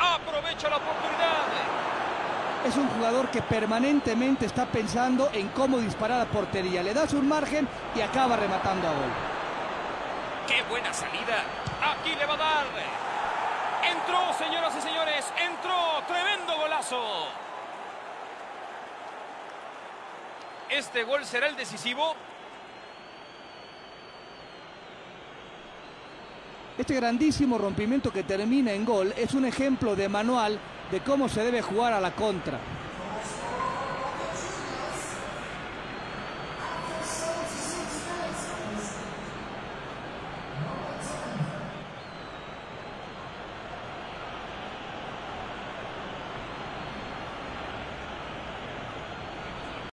Aprovecha la oportunidad. Es un jugador que permanentemente está pensando en cómo disparar a portería. Le das un margen y acaba rematando a gol. ¡Qué buena salida! Aquí le va a dar. Entró, señoras y señores. Entró. Tremendo golazo. Este gol será el decisivo Este grandísimo rompimiento que termina en gol es un ejemplo de manual de cómo se debe jugar a la contra.